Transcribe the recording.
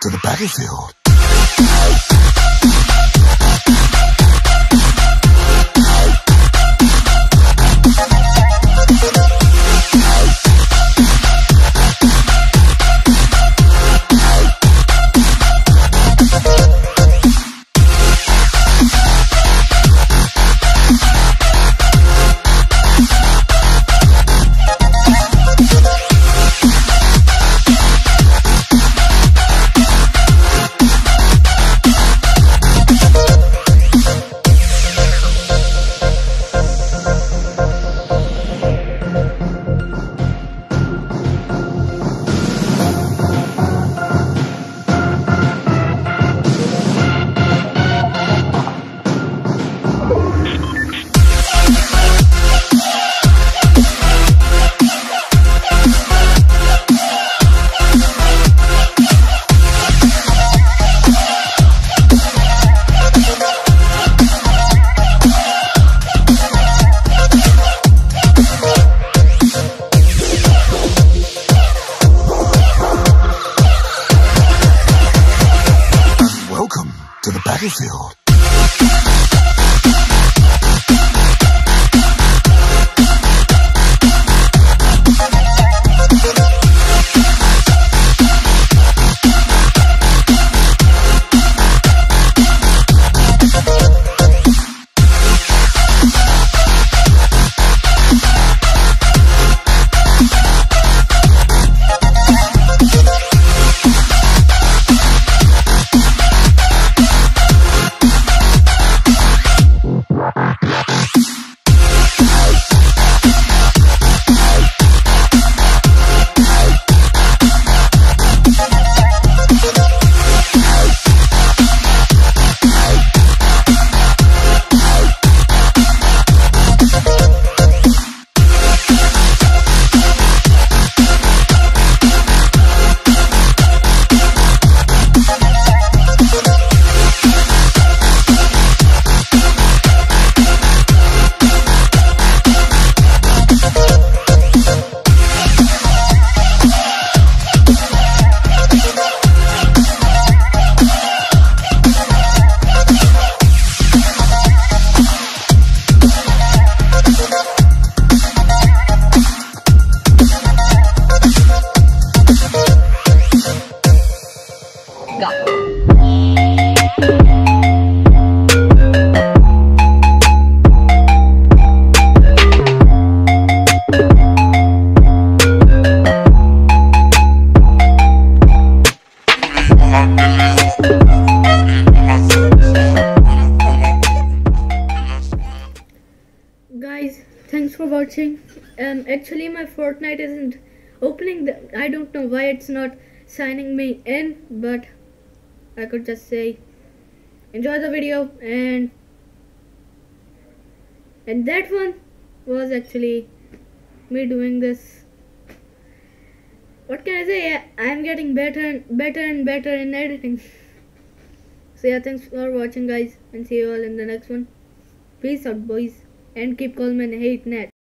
to the battlefield. To the battlefield. Thanks for watching. Um actually my fortnite isn't opening the i don't know why it's not signing me in but i could just say enjoy the video and and that one was actually me doing this. What can i say? I'm getting better and better and better in editing. So yeah thanks for watching guys and see you all in the next one. Peace out boys and keep call मैंने hate net